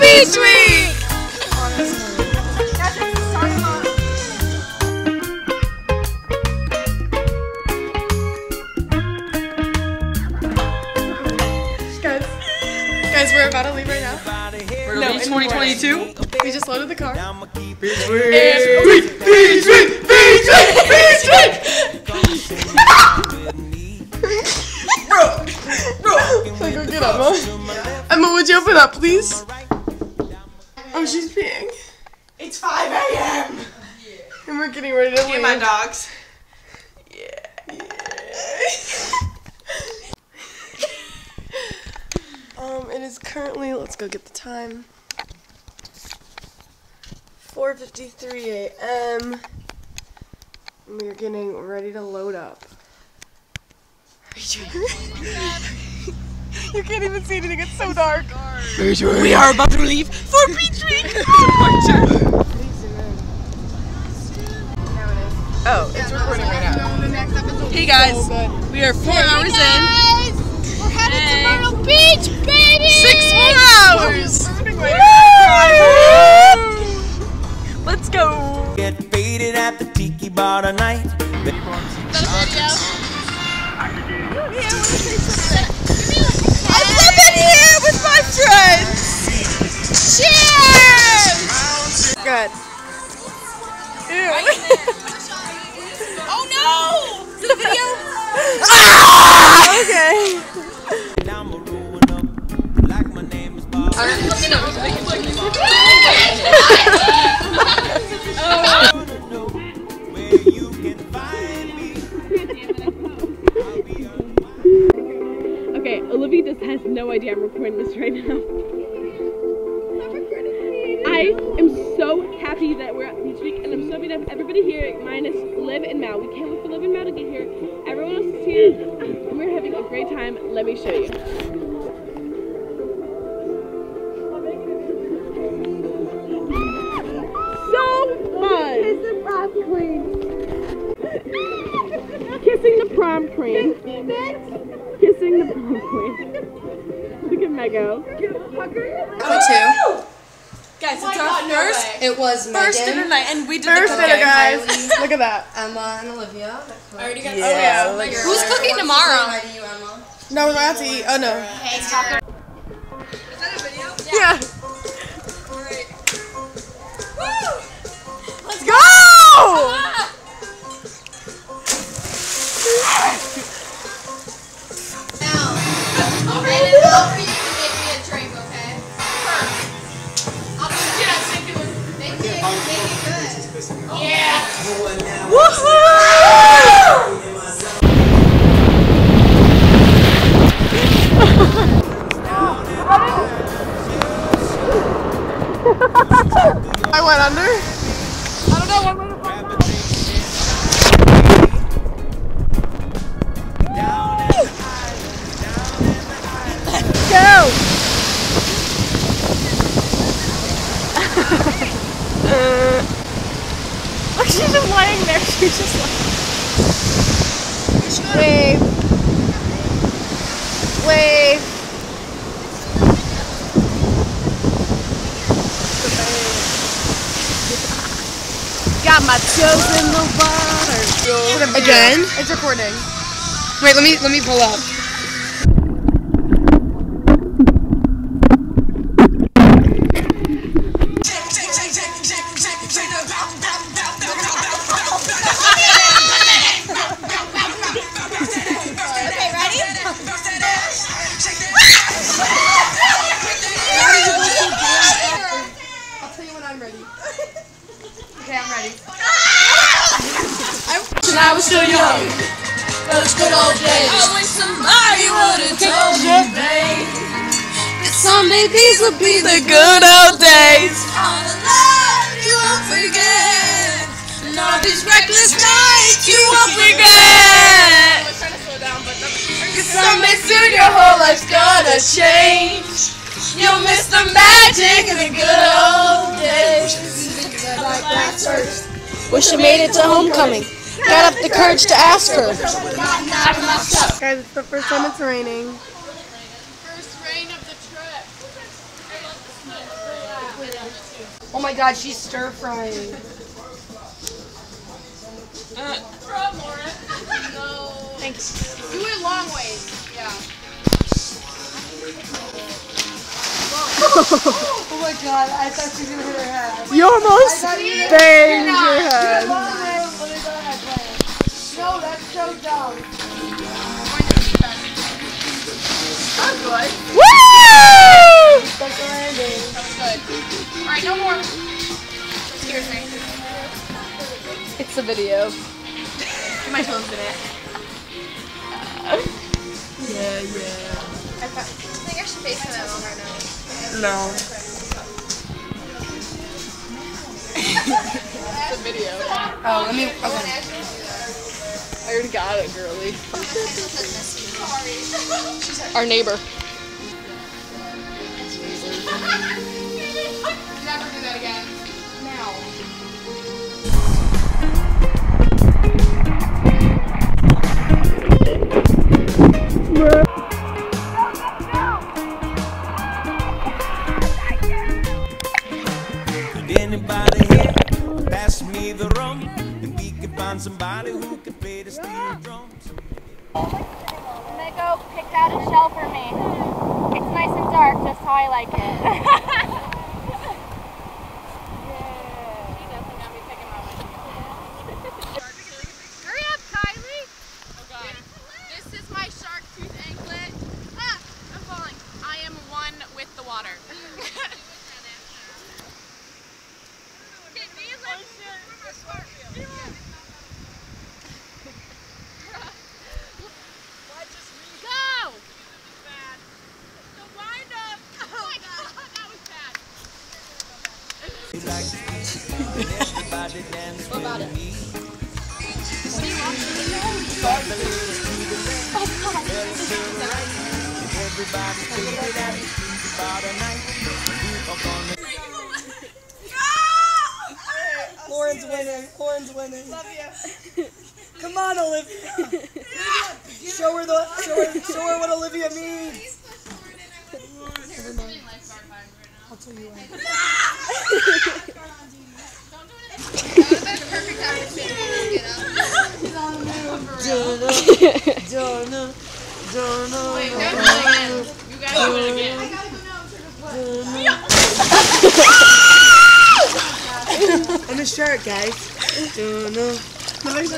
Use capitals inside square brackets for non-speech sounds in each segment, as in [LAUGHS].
Beach Week! Guys, guys, we're about to leave right now. We're No, Beach in 2022. We just loaded the car. Beach Week, Beach Week! Beach Week! Beach Week! Like, go get Emma. Emma, would you open up, please? Oh, she's peeing. It's 5 a.m. [LAUGHS] And we're getting ready to Get leave. my dogs. Yeah. [LAUGHS] Um, it is currently, let's go get the time. 4.53 a.m. We're getting ready to load up. you [LAUGHS] [LAUGHS] can't even see anything, it's so dark. We are about to leave for Beach [LAUGHS] Week! Oh, it's recording right now. hey guys, we are four hours in. We're headed Hey. to Myrtle me. [LAUGHS] Okay, Olivia just has no idea I'm recording this right now. I am so happy that we're at Beach Week, and I'm so happy to have everybody here, minus Liv and Mal. We can't wait for Liv and Mal to get here. Everyone else is here, and we're having a great time. Let me show you. So fun! Kiss the prom queen. Kissing the prom queen. Kissing the prom queen. Look at Mego. Oh, two. Guys, it's our first, It was first dinner Megan, night, and we did First the dinner, cooking. guys. [LAUGHS] Look at that. Emma, and Olivia. I already got Yeah. Oh, yeah. Who's cooking tomorrow? To you, Emma. No, we're about to eat. Oh, no. Yeah. I don't know what went under. Go! Look, she's just laying there. She's just like. Wave. Wave. Toes in the water. Again? It's recording. Wait, let me let me pull up. That these would be the good old days. All the love you won't forget, and all these reckless nights you won't forget. Cause someday soon your whole life's gonna change. You'll miss the magic of the good old days. Wish I made it to homecoming. Got up the courage to ask her. Guys, it's the first time it's raining. First rain of the trip. Oh my god, she's stir frying. From Lauren. no. Thanks. Do it long ways. Yeah. Oh my god, I thought she was gonna hit her head. You almost thought you banged your head. No, that's so dumb. Woo! Stuck the landing. All right, no more. Excuse me. It's a video. [LAUGHS] My toes in it. [LAUGHS] Yeah, yeah. I I think I should face that on right now. No. [LAUGHS] it's a video. Oh, let me. Okay. I already got it, girly. Our neighbor. Ha ha ha! I like it. [LAUGHS] Hurry up, Kylie. Oh God. This is my shark tooth anklet. Ah, I'm falling. I am one with the water. okay, me and Liv. Go! The wind up. Oh my God, that was bad. You like to and everybody dance with me. Start the little to the left, belly to the right, and everybody faded at the about a night. You are gonna Lauren's winning. Lauren's winning. Love you. Come on, Olivia. show her the. Show her, show her what Olivia means. I'll tell you why. Perfect opportunity to get up. Donna, Donna. Wait, don't do it again. You gotta do it again. I'm a shark, guys. Donna. Donna.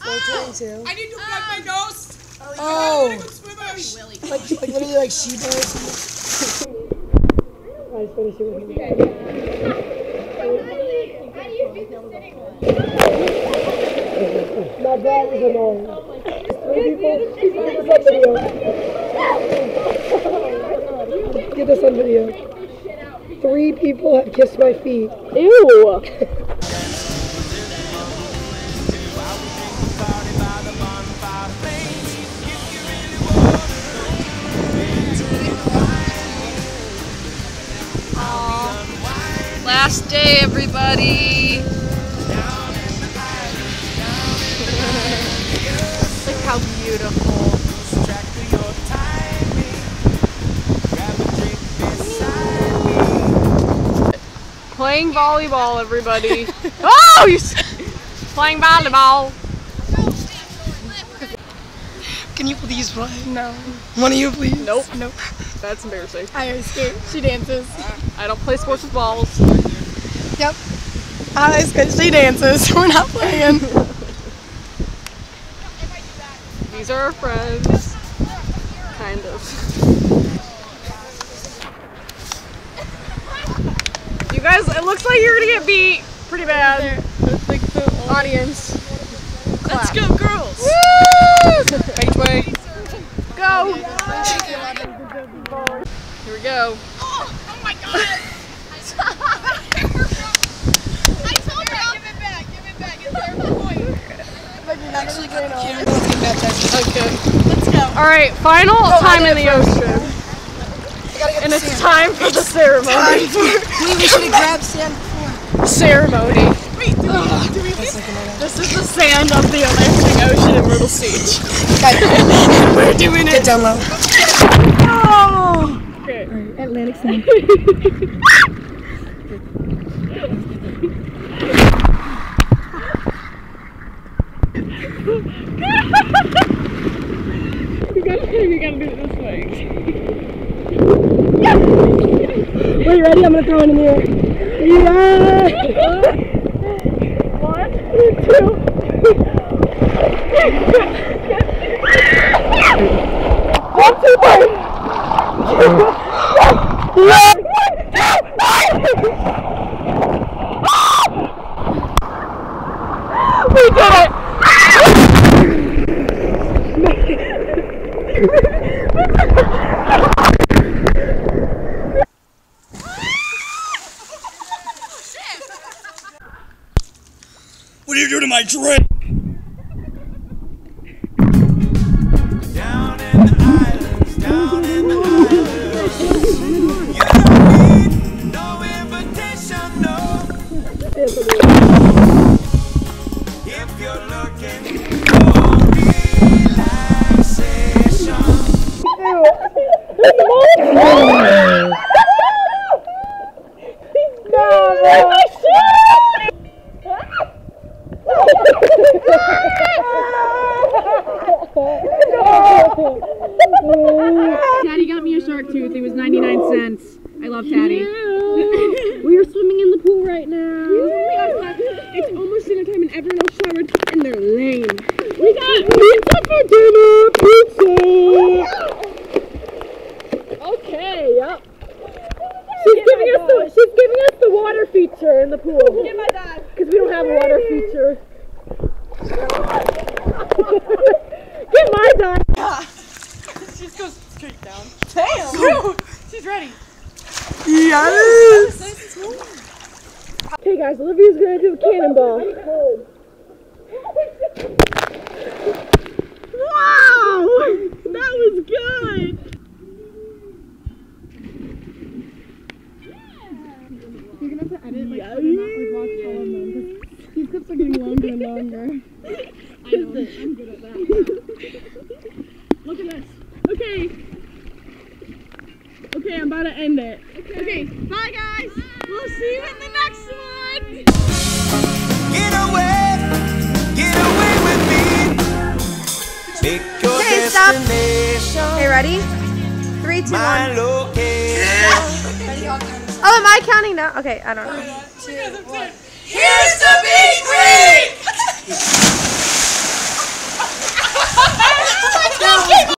Four I need to plug my nose. Oh. Like, like literally like or something. I just want to see what he dad that is annoying. Three people, get this on video. Get this on video. Three people have kissed my feet. Ew. party by the bonfire flames. If you really want Last day, everybody. Beautiful. to track to your timing, grab a drink beside me. Playing volleyball, everybody. [LAUGHS] oh, you playing volleyball. Can you please play? No. One of you, please. Nope. Nope. That's embarrassing. I was scared. She dances. I don't play sports with balls. Yep. I was good. She dances. [LAUGHS] We're not playing. [LAUGHS] These are our friends. Kind of. You guys, it looks like you're gonna get beat pretty bad. Audience. Let's go, girls! Woo! Wait, wait. Go! Here we go. Oh, oh my god! [LAUGHS] I told her. Give it back. Give it back. It's their point. Actually, got the camera. Don't take that touch. Okay. Let's go. All right, final time in the ocean, gotta get and the it's sand. time for the ceremony. Wait, we should have grabbed sand before. ceremony. That's like another. This is the sand of the Atlantic Ocean in Myrtle Beach. We're doing it. Get down low. Oh! Okay. Atlantic accent. we gotta, we gotta do it this way. Are you ready? I'm gonna throw it in the air. Yeah! One, two. One, two, three! [LAUGHS] We did it! What do you do to my drink? Daddy got me a shark tooth. It was 99 cents. I love Daddy. we are swimming in the pool right now. Oh it's almost dinner time and everyone else showered and they're lame. We got pizza for dinner. Pizza. Okay. Yep. She's giving us the she's giving us the water feature in the pool. Get my dad. Because we don't have a water feature. Get my dad. [LAUGHS] She just goes straight down. Damn! She's ready. Yes! Okay, guys, Olivia's gonna do a cannonball. Wow! That was good! You're gonna have to edit, like, not, like, watch all of them, because these clips are getting longer and longer. I know, I'm good at that. Look at this. Okay. Okay, I'm about to end it. Okay, bye guys! We'll see you in the next one! Get away, get away with me. Pick your Okay, stop. destination, Okay, ready? Three, two, my one. location. [LAUGHS] Oh, am I counting now? Okay, I don't know. Here's the beach [LAUGHS] creek!